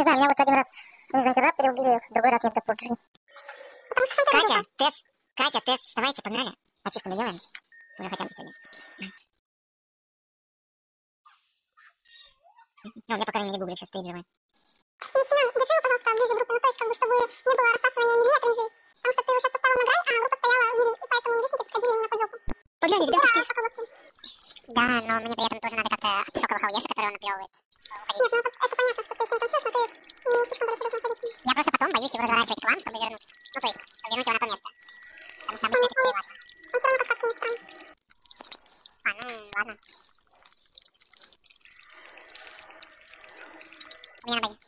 Не знаю, меня вот один раз не знаю, рапторы убили, другой раз нет пуджи. Катя, Тесс, Катя, Тесс, вставайте, погнали. Ачивку доделаем. Уже хотя бы сегодня. Ну, я пока не гуглю, сейчас стоит живой. И, Семен, держи его, пожалуйста, ближе группу на как бы, чтобы не было рассасывания мили от рыжи. Потому что ты его сейчас поставил на грань, а группа стояла в мили, и поэтому лишники подходили именно под жопу. Погнали, Да, пожалуйста. Да, но мне при этом тоже надо как-то от ауеша, который он наплевывает, Нет, ну это, это понятно, что ты с ним танцуешь, но ты не слишком далеко должен ходить. Я просто потом боюсь его разворачивать к вам, чтобы вернуть. Ну, то есть, вернуть его на то место. Потому что обычно это чревато. Он все равно как-то не странно. А, ну, ладно. У меня на базе.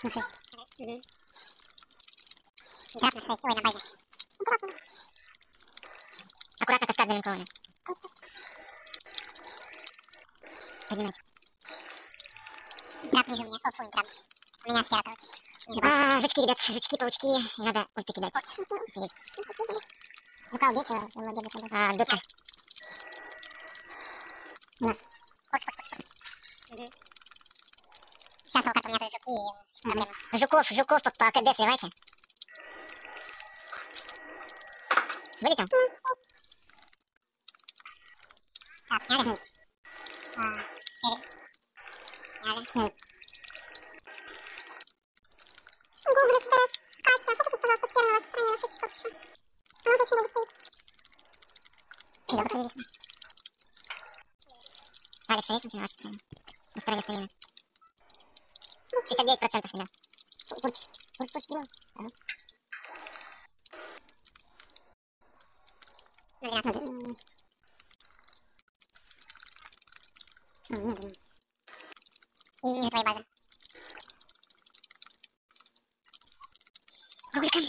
Смотри. На шесть. Угу. Граф на шесть. Ой, на базе. Аккуратно. Аккуратно каскад заинкованы. Поднимать. Граф ниже меня. О, фу, краб. У меня сфера, короче. А, жучки, ребят, жучки, паучки. Не надо ульты кидать. Есть. Жука убейте, он бегает на А, дудка. У нас. Фокс, фокс, фокс. Угу. Сейчас, Алкарт, у меня тут жуки и проблемы. Жуков, жуков по, по КД сливайте. Вылетел? Так, сняли? А. Сняли. Гуглит, Дэс. Катя, фокусит, пожалуйста, сферу на вашей стороне на 6 часов еще. Она очень долго стоит. Сюда подходили. Алекс, есть на вашей стороне? На стороне стамина. 69% ребят. Пуч, пуч, пуч, делал. Ага. Ну, ребят, ну, И ниже твоей базы. Сколько?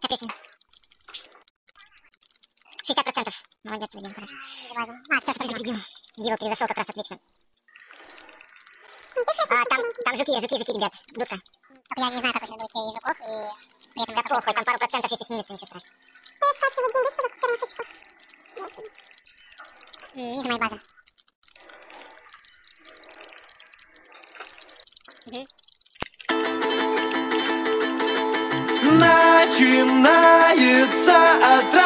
Капец. 60%. Молодец, Вадим, хорошо. А, все, предупредил. Диво произошел как раз отлично. А, там, там жуки, жуки, жуки, ребят. Дудка. Я не знаю, как вы следуете и жуков, и при этом да похуй, там пару процентов, если снимется, ничего страшного. Дэс, Катя, вот убейте, пожалуйста, сферу на 6 часов. Ниже моей базы. Начинается аттракцион